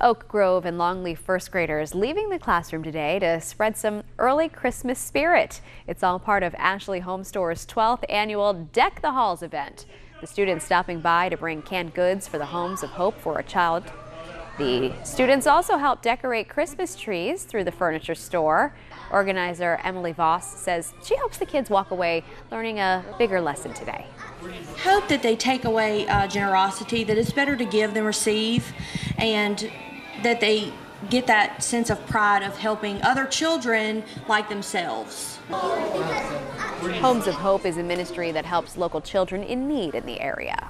Oak Grove and Longleaf first graders leaving the classroom today to spread some early Christmas spirit. It's all part of Ashley Home Store's 12th annual Deck the Halls event. The students stopping by to bring canned goods for the homes of hope for a child. The students also helped decorate Christmas trees through the furniture store. Organizer Emily Voss says she hopes the kids walk away learning a bigger lesson today. Hope that they take away uh, generosity, that it's better to give than receive, and that they get that sense of pride of helping other children like themselves. Homes of Hope is a ministry that helps local children in need in the area.